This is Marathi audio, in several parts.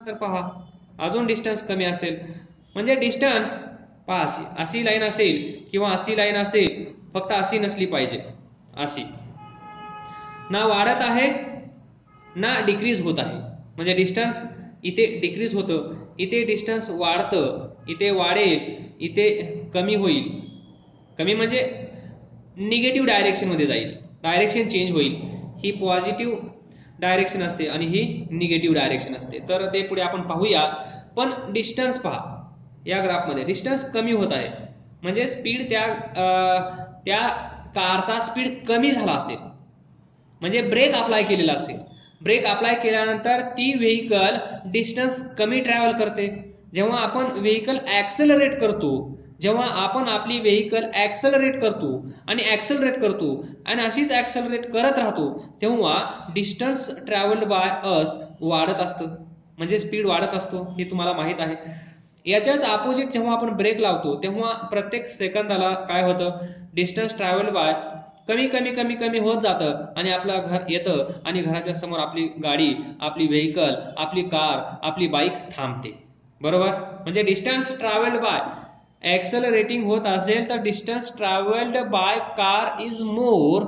तर पहा अजून डिस्टन्स कमी असेल. म्हणजे डिस्टन्स पहा अशी अशी लाईन असेल किंवा अशी लाईन असेल फक्त अशी नसली पाहिजे. अशी. ना वाढत आहे ना डिक्रीज होत आहे. म्हणजे डिस्टन्स इथे डिक्रीज होतं इथे डिस्टन्स वाढतं इथे वाढेल इथे कमी होईल. कमी म्हणजे निगेटिव्ह डायरेक्शनमध्ये जाईल. डायरेक्शन चेंज होईल. ही पॉझिटिव्ह डायरेक्शन असते आणि ही निगेटिव्ह डायरेक्शन असते. तर ते पुढे आपण पाहूया. पण डिस्टन्स पहा. या ग्राफमध्ये डिस्टन्स कमी होत आहे. म्हणजे स्पीड त्या त्या कारचा स्पीड कमी झाला असेल. म्हणजे ब्रेक अप्लाय केलेला असेल. ब्रेक अप्लाय केल्यानंतर ती व्हेकल डिस्टन्स कमी ट्रॅव्हल करते. जेव्हा आपण व्हेकल ऍक्सेलरेट करतो जेव्हा आपण आपली व्हेकल ऍक्सेलरेट करतो आणि ऍक्सेलरेट करतो आणि अशीच ॲक्सलरेट करत राहतो तेव्हा डिस्टन्स ट्रॅव्हल्ड बाय अस वाढत असतं. म्हणजे स्पीड वाढत असतो हे तुम्हाला माहीत आहे. याच्याच अपोजिट जेव्हा आपण ब्रेक लावतो तेव्हा प्रत्येक सेकंदाला काय होतं? डिस्टन्स ट्रॅव्हल बाय कमी कमी कमी कमी होत जातं आणि आपलं घर येतं आणि घराच्या समोर आपली गाडी आपली व्हेकल आपली कार आपली बाईक थांबते. बरोबर? म्हणजे डिस्टन्स ट्रॅव्हल्ड बाय ॲक्सलरेटिंग होत असेल तर distance travelled by car is more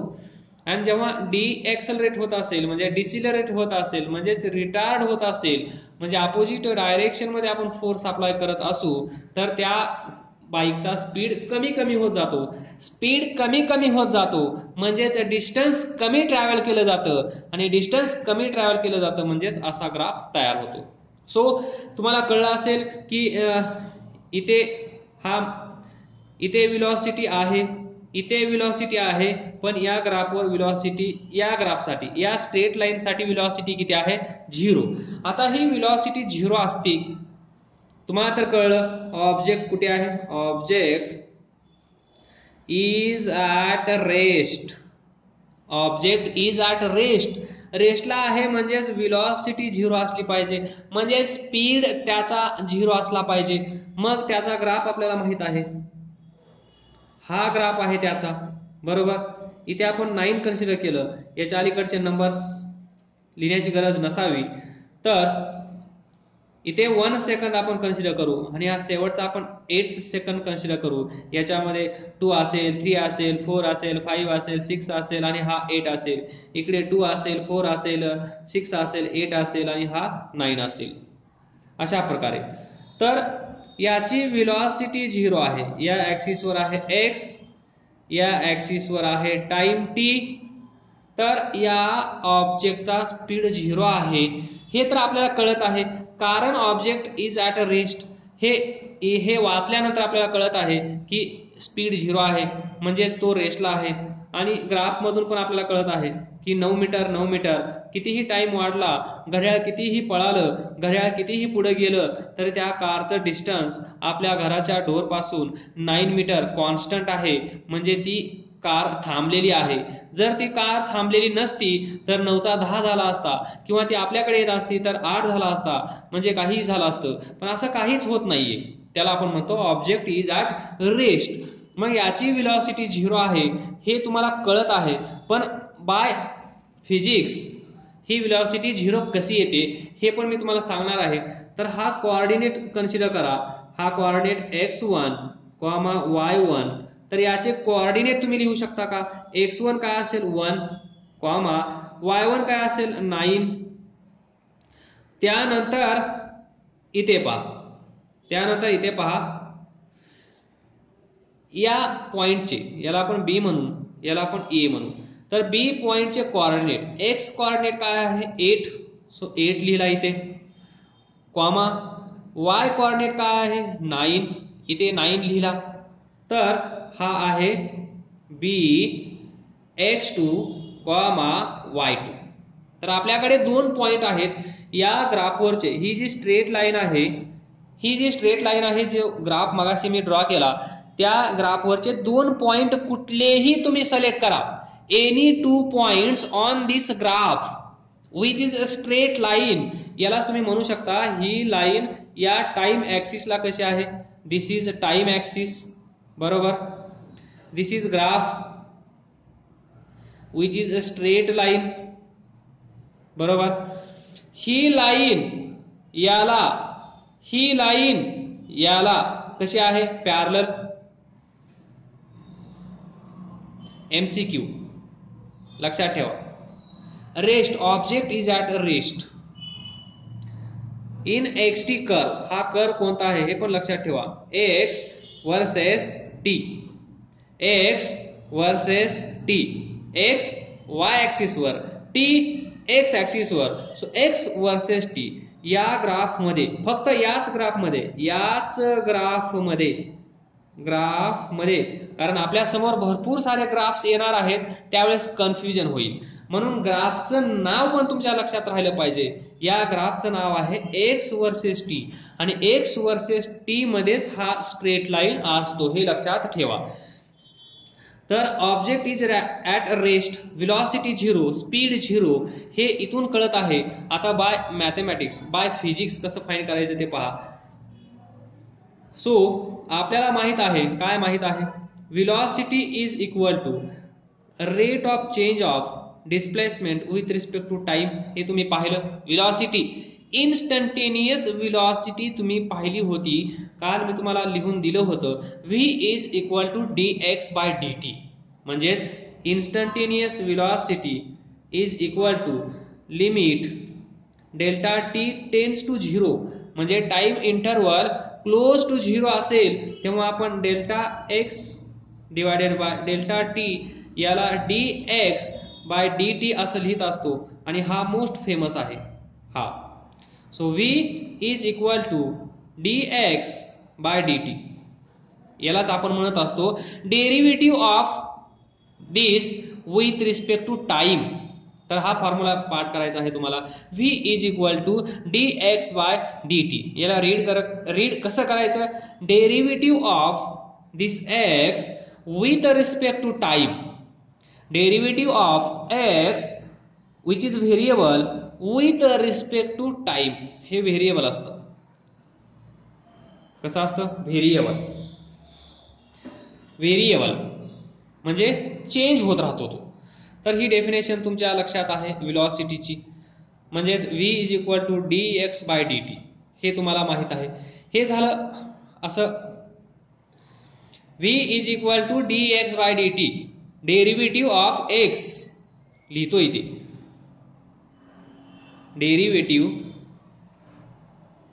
आणि जेव्हा डी एक्सलरेट होत असेल म्हणजे डिसिलरेट होत असेल म्हणजेच रिटायर्ड होत असेल म्हणजे अपोजिट डायरेक्शनमध्ये आपण फोर्स अप्लाय करत असू तर त्या बाईकचा स्पीड कमी कमी होत जातो. स्पीड कमी कमी होत जातो म्हणजेच डिस्टन्स कमी ट्रॅव्हल केलं जातं. आणि डिस्टन्स कमी ट्रॅव्हल केलं जातं म्हणजेच असा ग्राफ तयार होतो. सो तुम्हाला कळलं असेल की इथे हा इथे विलॉसिटी आहे इथे विलॉसिटी आहे पण या ग्राफवर विलॉसिटी या ग्राफसाठी या स्ट्रेट लाईनसाठी विलॉसिटी किती आहे? झिरो आता ही विलॉसिटी झिरो असते तुम्हाला तर कळलं ऑब्जेक्ट कुठे आहे? Object is at rest object is at rest रेस्टला आहे म्हणजेच विलॉसिटी झिरो असली पाहिजे. म्हणजे स्पीड त्याचा झिरो असला पाहिजे. मग त्याचा ग्राफ आपल्याला माहीत आहे. हा ग्राफ आहे त्याचा. बरोबर? इथे आपण नाईन कन्सिडर केलं. याच्या अलीकडचे नंबर्स लिहिण्याची गरज नसावी. तर इथे वन सेकंद आपण कन्सिडर करू आणि हा शेवटचा आपण एट सेकंद कन्सिडर करू. याच्यामध्ये टू असेल थ्री असेल फोर असेल फाईव्ह असेल सिक्स असेल आणि हा एट असेल. इकडे टू असेल फोर असेल सिक्स असेल एट असेल आणि हा नाईन असेल. अशा प्रकारे. तर याची विलॉसिटी झिरो आहे. या ऍक्सिसवर आहे एक्स या ऍक्सिसवर आहे टाइम टी तर या ऑब्जेक्टचा स्पीड झिरो आहे. हे तर आपल्याला कळत आहे. कारण object is at a rest हे हे वाचल्यानंतर आपल्याला कळत आहे की स्पीड झिरो आहे म्हणजेच तो रेस्टला आहे. आणि ग्राफमधून पण आपल्याला कळत आहे की नऊ मीटर नऊ मीटर कितीही टाइम वाढला घड्याळ कितीही पळालं घड्याळ कितीही पुढे गेलं तरी त्या कारचं डिस्टन्स आपल्या घराच्या डोरपासून नाईन मीटर कॉन्स्टंट आहे. म्हणजे ती कार थांबलेली आहे. जर ती कार थांबलेली नसती तर नऊचा दहा झाला असता किंवा ती आपल्याकडे येत असती तर आठ झाला असता म्हणजे काहीही झालं असतं. पण असं काहीच होत नाहीये. त्याला आपण म्हणतो ऑब्जेक्ट इज ॲट रेस्ट मग याची विलॉसिटी झिरो आहे हे तुम्हाला कळत आहे. पण बाय फिजिक्स ही विलॉसिटी झिरो कशी येते हे पण मी तुम्हाला सांगणार आहे. तर हा कोऑर्डिनेट कन्सिडर करा. हा coordinate x one comma y one तर याचे कोऑर्डिनेट तुम्ही लिहू शकता का? एक्स वन काय असेल? वन कॉमा वाय वन काय असेल? नाईन त्यानंतर इथे पहा. त्यानंतर इथे पहा. या पॉइंटचे याला आपण बी म्हणू याला आपण ए म्हणू. तर बी पॉइंटचे कॉर्डिनेट एक्स कॉर्डिनेट काय आहे? एट सो एट लिहिला इथे. कॉमा वाय कॉर्डिनेट काय आहे? नाईन इथे नाईन लिहिला. तर हा आहे B x two comma y two तर आपल्याकडे दोन पॉइंट आहेत. या ग्राफवरचे ही जी स्ट्रेट लाईन आहे ही जी स्ट्रेट लाईन आहे जे ग्राफ मगाशी मी ड्रॉ केला त्या ग्राफवरचे दोन पॉइंट कुठलेही तुम्ही सिलेक्ट करा. Any two points on this graph which is a straight line यालाच तुम्ही म्हणू शकता ही लाईन या टाइम ऍक्सिसला कशी आहे? दिस इज टाइम ऍक्सिस बरोबर? This is graph which is a straight line बरोबर? ही लाईन याला ही लाईन याला कशी आहे? पॅरल एमसीक्यू लक्षात ठेवा. Rest object is at rest in x t कर हा कर हे पण लक्षात ठेवा. X versus t x versus t x y ॲक्सिसवर t x ॲक्सिसवर सो एक्स वर्सेस टी या ग्राफमध्ये फक्त याच ग्राफमध्ये याच ग्राफमध्ये ग्राफमध्ये कारण आपल्यासमोर भरपूर सारे ग्राफ्स येणार आहेत त्यावेळेस कन्फ्युजन होईल. म्हणून ग्राफचं नाव पण तुमच्या लक्षात राहिलं पाहिजे. या ग्राफचं नाव आहे एक्स वर्सेस टी आणि एक्स वर्सेस टी मध्येच हा स्ट्रेट लाईन असतो हे लक्षात ठेवा. तर object is at rest velocity zero speed zero हे इथून कळत आहे. आता बाय मॅथमॅटिक्स बाय फिजिक्स कसं फाईन करायचं ते पहा. सो आपल्याला माहीत आहे काय माहीत आहे? Velocity is equal to rate of change of displacement with respect to time हे तुम्ही पाहिलं? विलॉसिटी इन्स्टंटेनियस विलॉसिटी तुम्ही पाहिली होती. काल मी तुम्हाला लिहून दिलं होतं. V is equal to d x by d t म्हणजेच instantaneous velocity is equal to limit delta t tends to zero म्हणजे time interval close to zero असेल तेव्हा आपण delta x divided by delta t याला d x by d t असं लिहित असतो. आणि हा मोस्ट फेमस आहे. हा. So v is equal to d x by d t यालाच आपण म्हणत असतो derivative of this with respect to time तर हा फॉर्म्युला पाठ करायचा आहे तुम्हाला. V is equal to d x by d t याला रीड कर रीड कसं करायचं? Derivative of this x with respect to time derivative of x which is variable with respect to time हे व्हेरिएबल असतं. कसं असतं? व्हेरिएबल व्हेरिएबल म्हणजे चेंज होत राहतो तो. तर ही डेफिनेशन तुमच्या लक्षात आहे विलॉसिटीची म्हणजेच v is equal to d x by d t हे तुम्हाला माहीत आहे. हे झालं असं. V is equal to d x by d t derivative of x लिहितो इथे. Derivative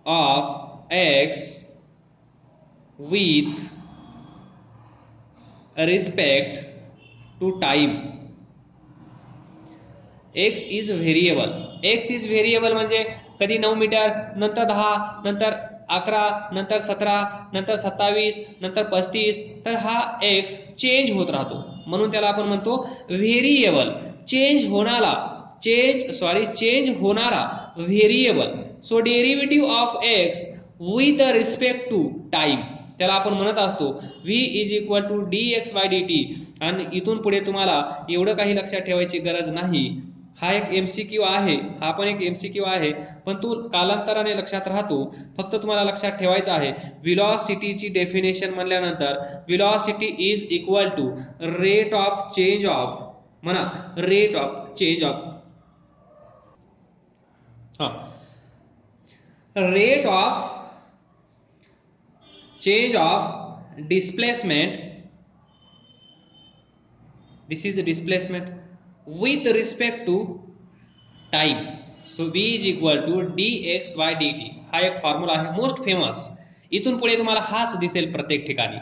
of x with respect to time x is variable x is variable म्हणजे कधी नऊ मीटर नंतर दहा नंतर अकरा नंतर सतरा नंतर सत्तावीस नंतर पस्तीस तर हा एक्स चेंज होत राहतो. म्हणून त्याला आपण म्हणतो व्हेरिएबल चेंज होणारा चेंज सॉरी चेंज होणारा variable so derivative of x with respect to time त्याला आपण म्हणत असतो v is equal to d x by d t आणि इथून पुढे तुम्हाला एवढं काही लक्षात ठेवायची गरज नाही. हा एक एमसीक्यू आहे हा पण एक एमसीक्यू आहे पण तो कालांतराने लक्षात राहतो फक्त तुम्हाला लक्षात ठेवायचं आहे विलॉसिटीची डेफिनेशन म्हणल्यानंतर velocity is equal to rate of change of म्हणा रेट ऑफ चेंज ऑफ हा. Rate of change of displacement this is displacement displacement. With respect to time. So v is equal to dx d dt. हा एक फॉर्म्युला आहे मोस्ट फेमस इथून पुढे तुम्हाला हाच दिसेल प्रत्येक ठिकाणी.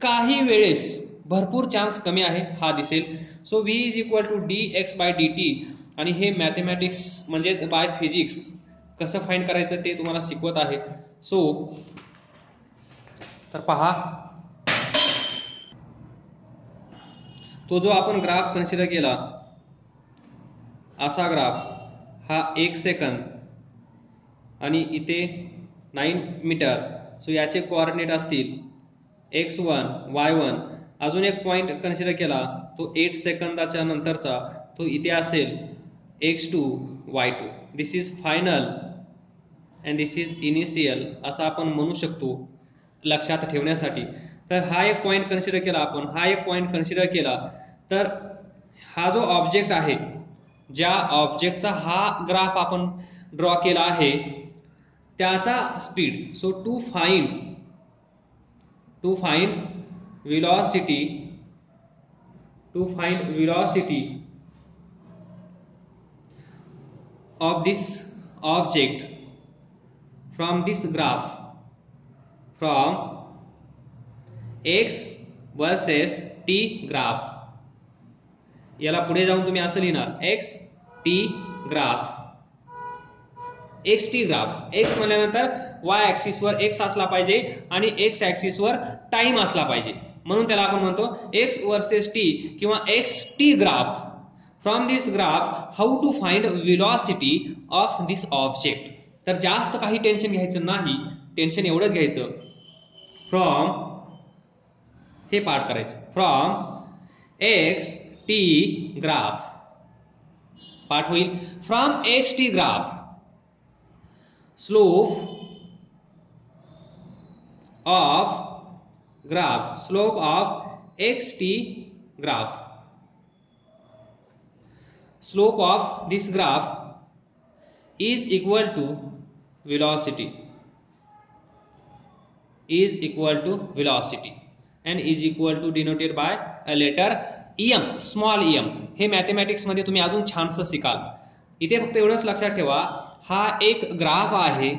काही वेळेस भरपूर चान्स कमी आहे हा दिसेल. So v is equal to d x by d t आणि हे मॅथमॅटिक्स म्हणजेच बाय फिजिक्स कसं फाईंड करायचं ते तुम्हाला शिकवत आहे. सो तर पहा. तो जो आपण ग्राफ कन्सिडर केला असा ग्राफ हा एक सेकंद आणि इथे नाईन मीटर सो याचे कोऑर्डिनेट असतील एक्स वन वाय वन अजून एक पॉईंट कन्सिडर केला तो एट सेकंदाच्या नंतरचा तो इथे असेल x two y two this is final and this is initial असं आपण म्हणू शकतो लक्षात ठेवण्यासाठी. तर हा एक पॉईंट कन्सिडर केला आपण. हा एक पॉईंट कन्सिडर केला. तर हा जो ऑब्जेक्ट आहे ज्या ऑब्जेक्टचा हा ग्राफ आपण ड्रॉ केला आहे त्याचा speed so to find to find velocity to find velocity of this object from this graph from x versus t graph याला पुढे जाऊन तुम्ही असं लिहिणार x t graph x t graph x म्हणल्यानंतर वाय ऍक्सिसवर एक्स असला पाहिजे आणि एक्स ऍक्सिसवर टाइम असला पाहिजे. म्हणून त्याला आपण म्हणतो एक्स वर्सेस टी किंवा x t graph from this graph how to find velocity of this object तर जास्त काही टेन्शन घ्यायचं नाही. टेन्शन एवढंच घ्यायचं. फ्रॉम हे पाठ करायचं. From x टी ग्राफ पाठ होईल from X T graph slope of graph slope of xt graph slope of this graph is equal to velocity is equal to velocity and is equal to denoted by a letter m small m हे मॅथमॅटिक्समध्ये तुम्ही अजून छानसं शिकाल. इथे फक्त एवढंच लक्षात ठेवा हा एक ग्राफ आहे.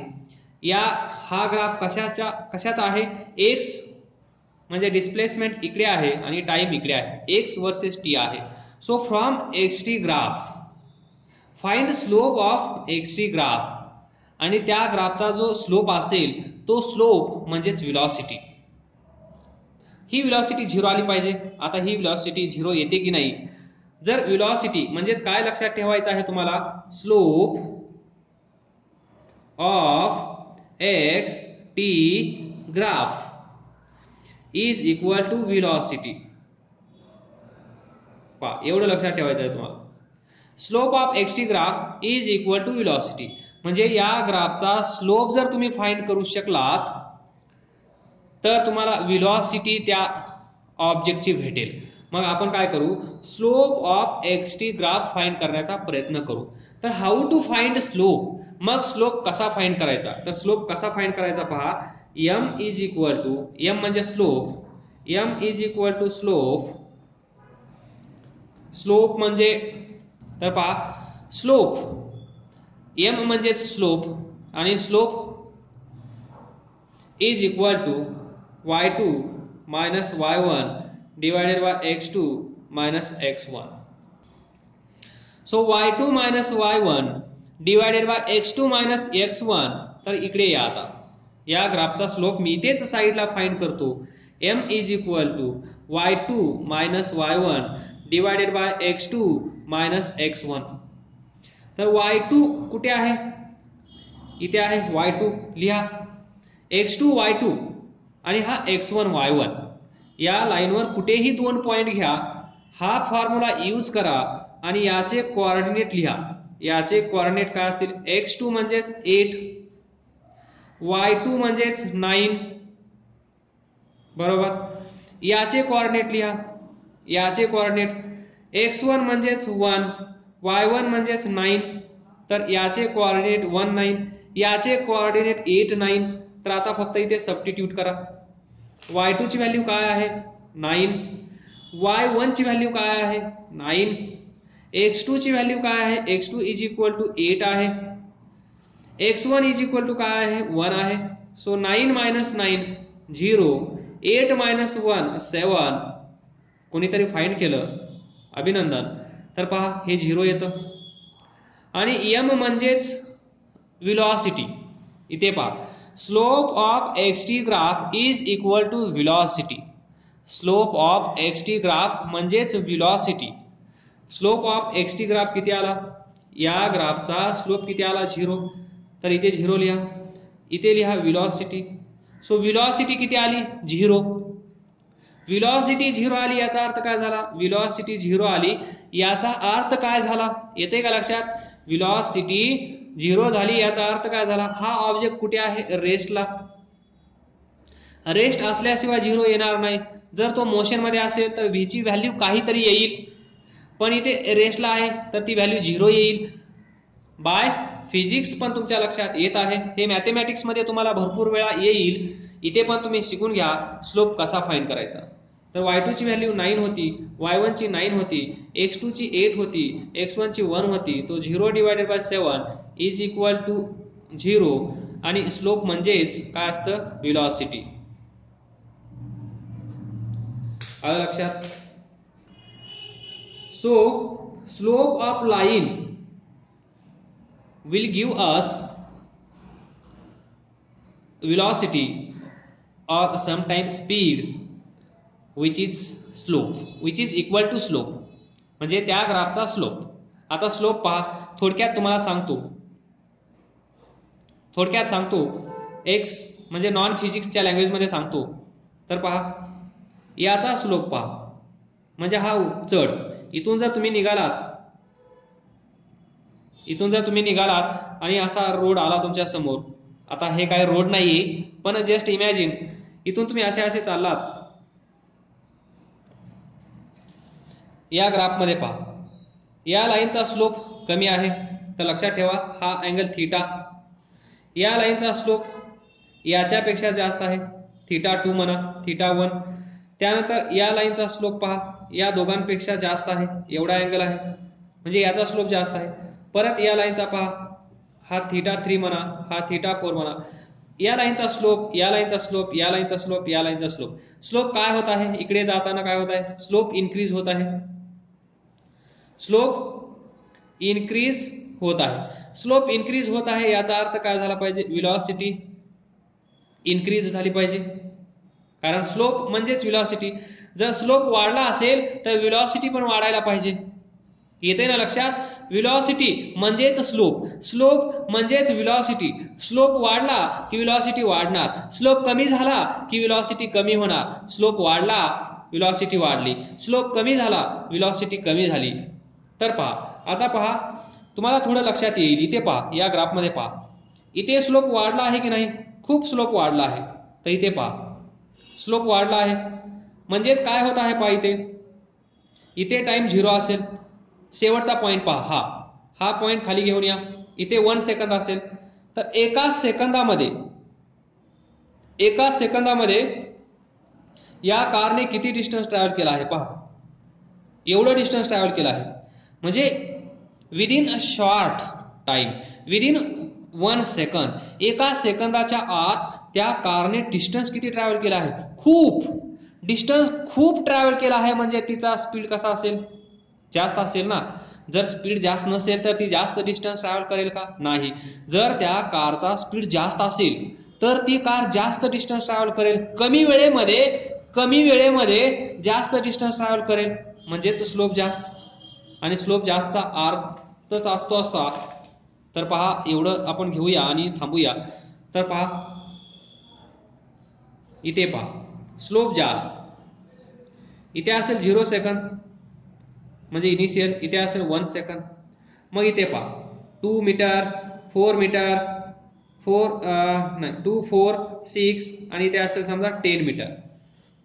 या हा ग्राफ कशाचा कशाचा आहे? एक्स म्हणजे डिस्प्लेसमेंट इकडे आहे आणि टाइम इकडे आहे. एक्स वर्सेस टी आहे. So from x t graph find slope of x t graph आणि त्या ग्राफचा जो स्लोप असेल तो स्लोप म्हणजेच विलॉसिटी ही विलॉसिटी झिरो आली पाहिजे. आता ही विलॉसिटी झिरो येते की नाही? जर विलॉसिटी म्हणजेच काय लक्षात ठेवायचं आहे तुम्हाला? Slope of x t graph is equal to velocity पा एवढं लक्षात ठेवायचं आहे तुम्हाला. Slope of x t graph is equal to velocity म्हणजे या ग्राफचा स्लोप जर तुम्ही फाईंड करू शकलात तर तुम्हाला विलॉसिटी त्या ऑब्जेक्टची भेटेल. मग आपण काय करू? Slope of x t graph find करण्याचा प्रयत्न करू. तर हाऊ टू फाइंड स्लोप मग स्लोप कसा फाइंड करायचा? तर स्लोप कसा फाइंड करायचा पहा? M is equal to m म्हणजे slope m is equal to slope slope म्हणजे तर पहा स्लोप एम म्हणजे स्लोप आणि slope is equal to y two minus y one divided by x two minus x one so y two minus y one divided by x two minus x one तर इकडे या आता. या ग्राफचा स्लोप मी इथेच साईडला फाइंड करतो. M is equal to y two minus y one divided by x two minus x one तर वाय टू कुठे आहे? इथे आहे वाय टू लिहा. एक्स टू वाय टू आणि हा एक्स वन वाय वन. या लाईनवर कुठेही दोन पॉईंट घ्या. हा फॉर्म्युला यूज करा आणि याचे कॉर्डिनेट लिहा. याचे कॉर्डिनेट काय असतील? एक्स टू म्हणजेच एट वाय टू म्हणजेच नाईन बरोबर? याचे कॉर्डिनेट लिहा. याचे कॉर्डिनेट एक्स वन म्हणजेच वन वाय वन म्हणजेच नाईन तर याचे कॉर्डिनेट वन नाईन याचे कॉर्डिनेट एट नाईन तर आता फक्त इथे सबस्टिट्यूट करा. वाय टू ची व्हॅल्यू काय आहे? नाईन वाय वन ची व्हॅल्यू काय आहे? नाईन एक्स टू ची व्हॅल्यू काय आहे? X two is equal to eight आहे. X one is equal to काय आहे? वन आहे. So nine minus nine zero eight minus one seven कोणीतरी फाईंड केलं? अभिनंदन. तर पहा हे झिरो येतं. आणि यम म्हणजेच विलॉसिटी इथे पहा. Slope of xt graph graph is equal to velocity slope of x t graph म्हणजेच velocity slope of x t graph किती आला? या ग्राफचा स्लोप किती आला? झिरो. तर इथे झिरो लिहा. इथे लिहा विलॉसिटी सो विलॉसिटी किती आली? झिरो. विलॉसिटी झिरो आली याचा अर्थ काय झाला? विलॉसिटी झिरो आली याचा अर्थ काय झाला? येते का लक्षात? विलॉसिटी झिरो झाली याचा अर्थ काय झाला? हा ऑब्जेक्ट कुठे आहे? रेस्टला रेस्ट असल्याशिवाय झिरो येणार नाही. जर तो मोशनमध्ये असेल तर व्ही ची व्हॅल्यू काहीतरी येईल. पण इथे रेस्टला आहे तर ती व्हॅल्यू झिरो येईल. बाय फिजिक्स पण तुमच्या लक्षात येत आहे. हे मॅथेमॅटिक्समध्ये तुम्हाला भरपूर वेळा येईल. इथे पण तुम्ही शिकून घ्या. स्लोप कसा फाईंड करायचा? तर वाय टूची व्हॅल्यू नाईन होती. वाय वनची नाईन होती. एक्स टूची एट होती. एक्स वनची वन होती. तो zero divided by seven is equal to zero आणि स्लोप म्हणजेच काय असतं? विलॉसिटी आलं लक्षात? So slope of line will give us velocity or sometimes speed which is slope which is equal to slope. म्हणजे त्या ग्राफचा स्लोप आता स्लोप पहा. थोडक्यात तुम्हाला सांगतो. थोडक्यात सांगतो. एक्स म्हणजे नॉन फिजिक्सच्या लँग्वेजमध्ये सांगतो. तर पहा. याचा स्लोप पहा. म्हणजे हा चढ. इथून जर तुम्ही निघालात इथून जर तुम्ही निघालात आणि असा रोड आला तुमच्यासमोर. आता हे काय रोड नाही पण जस्ट इमॅजिन इथून तुम्ही असे असे चाललात. या ग्राफमध्ये पहा. या लाईनचा स्लोप कमी आहे. तर लक्षात ठेवा. हा अँगल थिटा या लाईनचा स्लोप याच्यापेक्षा जास्त आहे. थिटा टू म्हणा थिटा वन त्यानंतर या लाईनचा स्लोप पहा. या दोघांपेक्षा जास्त आहे. एवढा अँगल आहे. म्हणजे याचा स्लोप जास्त आहे. परत या लाईनचा पहा. हा थिटा थ्री म्हणा हा थिटा फोर म्हणा. या लाईनचा स्लोप या लाईनचा स्लोप या लाईनचा स्लोप या लाईनचा स्लोप स्लोप काय होत आहे? इकडे जाताना काय होत आहे? स्लोप इन्क्रीज होत आहे. स्लोप इन्क्रीज होत आहे. स्लोप इन्क्रीज होत आहे याचा अर्थ काय झाला पाहिजे? विलॉसिटी इन्क्रीज झाली पाहिजे. कारण स्लोप म्हणजेच विलॉसिटी जर स्लोप वाढला असेल तर विलॉसिटी पण वाढायला पाहिजे. येते ना लक्षात? विलॉसिटी म्हणजेच स्लोप स्लोप म्हणजेच विलॉसिटी स्लोप वाढला की विलॉसिटी वाढणार. स्लोप कमी झाला की विलॉसिटी कमी होणार. स्लोप वाढला विलॉसिटी वाढली. स्लोप कमी झाला विलॉसिटी कमी झाली. तर पहा आता पहा तुम्हाला थोडं लक्षात येईल. इथे पहा या ग्राफमध्ये पहा. इथे स्लोप वाढला आहे की नाही? खूप स्लोप वाढला आहे. तर इथे पहा. स्लोप वाढला आहे. म्हणजेच काय होत आहे पहा इथे? इथे टाईम झिरो असेल. शेवटचा पॉईंट पहा. हा. हा पॉईंट खाली घेऊन या. इथे वन सेकंद असेल. तर एका सेकंदामध्ये एका सेकंदामध्ये या कारने किती डिस्टन्स ट्रॅव्हल केला आहे? पहा. एवढं डिस्टन्स ट्रॅव्हल केलं आहे. म्हणजे within a short time within one second एका सेकंदाच्या आत त्या कारने डिस्टन्स किती ट्रॅव्हल केला आहे? खूप. डिस्टन्स खूप ट्रॅव्हल केला आहे म्हणजे तिचा स्पीड कसा असेल? जास्त असेल ना? जर स्पीड जास्त नसेल तर ती जास्त डिस्टन्स ट्रॅव्हल करेल का? नाही. जर त्या कारचा स्पीड जास्त असेल तर ती कार जास्त डिस्टन्स ट्रॅव्हल करेल. कमी वेळेमध्ये कमी वेळेमध्ये जास्त डिस्टन्स ट्रॅव्हल करेल. म्हणजेच स्लोप जास्त. आणि स्लोप जास्तचा तच असतो असता. तर पहा एवढं आपण घेऊया आणि थांबूया. तर पहा. इथे पहा. स्लोप जास्त. इथे असेल झिरो सेकंद. म्हणजे इनिशियल इथे असेल वन सेकंद. मग इथे पहा. Two metre four metre four नाही टू फोर सिक्स आणि इथे असेल समजा टेन मीटर.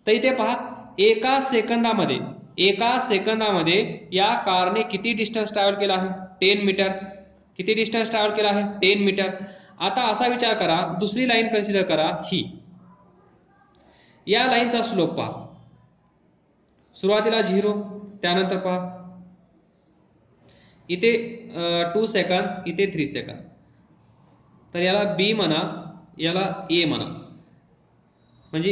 तर इथे पहा एका सेकंदामध्ये एका सेकंदामध्ये या कारने किती डिस्टन्स ट्रॅव्हल केला आहे? टेन मीटर किती डिस्टन्स ट्रॅव्हल केला आहे? टेन मीटर आता असा विचार करा दुसरी लाईन कन्सिडर करा ही. या लाईनचा स्लोप पहा. सुरुवातीला झिरो त्यानंतर पहा. इथे टू सेकंद इथे थ्री सेकंद तर याला बी म्हणा याला ए म्हणा. म्हणजे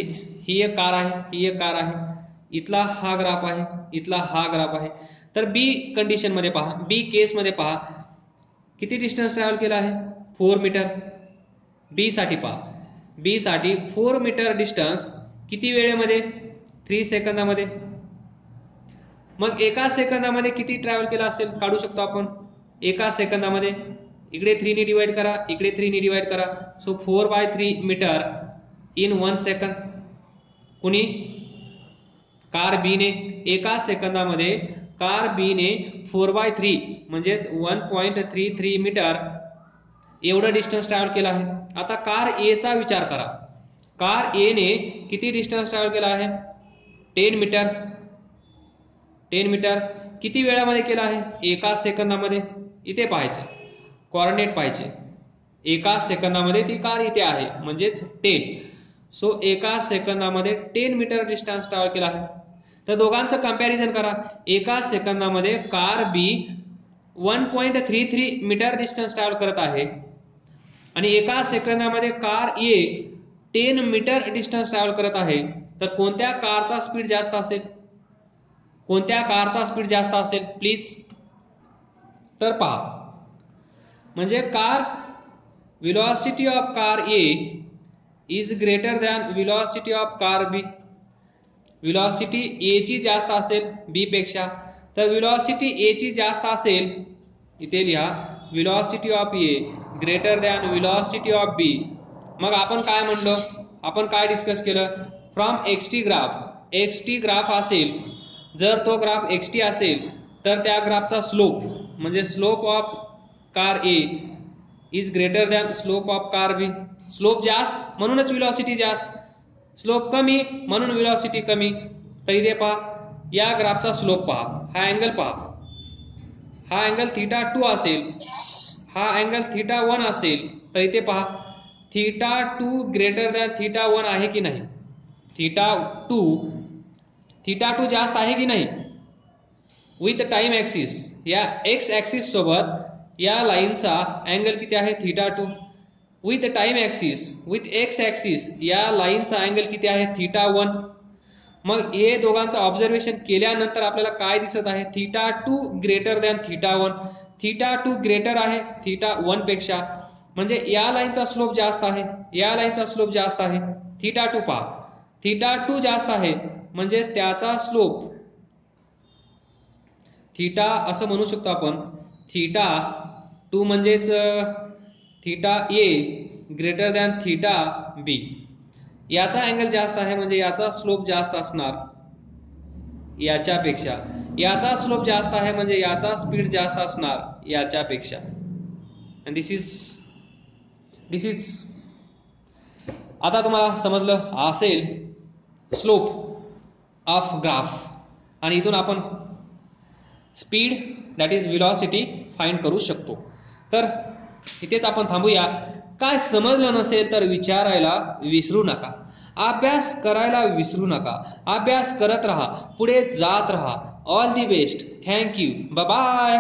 ही एक कार आहे ही एक कार आहे. इथला हा ग्राफ आहे इथला हा ग्राफ आहे. तर बी कंडिशनमध्ये पहा बी केसमध्ये पहा किती डिस्टन्स ट्रॅव्हल केला आहे? फोर मीटर बीसाठी पहा. बीसाठी फोर मीटर डिस्टन्स किती वेळेमध्ये? थ्री सेकंदामध्ये. मग एका सेकंदामध्ये किती ट्रॅव्हल केला असेल? काढू शकतो आपण. एका सेकंदामध्ये. इकडे थ्रीने डिवाइड करा इकडे थ्रीने डिवाइड करा. So four by three metre in one second कुणी? कार बीने एका सेकंदामध्ये कार बीने फोर बाय थ्री म्हणजेच one point three three metre एवढं डिस्टन्स ट्रॅव्हल केलं आहे. आता कार एचा विचार करा. कार एने किती डिस्टन्स ट्रॅव्हल केला आहे? टेन मीटर टेन मीटर किती वेळामध्ये केला आहे? एका सेकंदामध्ये. इथे पाहायचं. कॉर्डिनेट पाहिजे एका सेकंदामध्ये ती कार इथे आहे म्हणजेच टेन सो एका सेकंदामध्ये टेन मीटर डिस्टन्स ट्रॅव्हल केला आहे. तर दोघांचं कंपॅरिझन करा. एका सेकंदामध्ये car B one point three three metre distance travel करत आहे. आणि एका सेकंदामध्ये car A ten metre distance travel करत आहे. तर कोणत्या कारचा स्पीड जास्त असेल? कोणत्या कारचा स्पीड जास्त असेल? प्लीज तर पहा. म्हणजे car velocity of car A is greater than velocity of car B velocity A ची जास्त असेल बी पेक्षा. तर विलॉसिटी ए ची जास्त असेल इथे लिहा velocity of A greater than velocity of B मग आपण काय म्हणलो? आपण काय डिस्कस केलं? From x t graph x t graph असेल जर तो ग्राफ एक्स टी असेल तर त्या ग्राफचा स्लोप म्हणजे slope of car A is greater than slope of car B slope जास्त म्हणूनच विलॉसिटी जास्त. स्लोप कमी म्हणून विलॉसिटी कमी. तर इथे पहा या ग्राफचा स्लोप पहा. हा अँगल पहा. हा अँगल थिटा टू असेल. हा अँगल थिटा वन असेल. तर इथे पहा. Theta two greater than theta one आहे की नाही? थिटा टू थिटा टू जास्त आहे की नाही? विथ टाइम ॲक्सिस या एक्स ॲक्सिस सोबत या लाईनचा अँगल किती आहे? Theta two with time axis with x axis या लाईनचा अँगल किती आहे? थिटा वन मग हे दोघांचं ऑब्झर्वेशन केल्यानंतर आपल्याला काय दिसत आहे? Theta two greater than theta one theta two greater आहे थिटा वनपेक्षा. म्हणजे या लाईनचा स्लोप जास्त आहे या लाईनचा स्लोप जास्त आहे. थिटा टू पहा. थिटा टू जास्त आहे म्हणजेच त्याचा स्लोप थिटा असं म्हणू शकतो आपण. थिटा टू म्हणजेच theta A greater than theta B याचा अँगल जास्त आहे म्हणजे याचा स्लोप जास्त असणार. याच्यापेक्षा. याचा स्लोप जास्त आहे म्हणजे याचा स्पीड जास्त असणार याच्यापेक्षा. दिस इज दिस इज आता तुम्हाला समजलं असेल स्लोप ऑफ ग्राफ आणि इथून आपण speed that is velocity find करू शकतो. तर इथेच आपण थांबूया. काय समजलं नसेल तर विचारायला विसरू नका. अभ्यास करायला विसरू नका. अभ्यास करत राहा. पुढे जात राहा. All the best thank you bye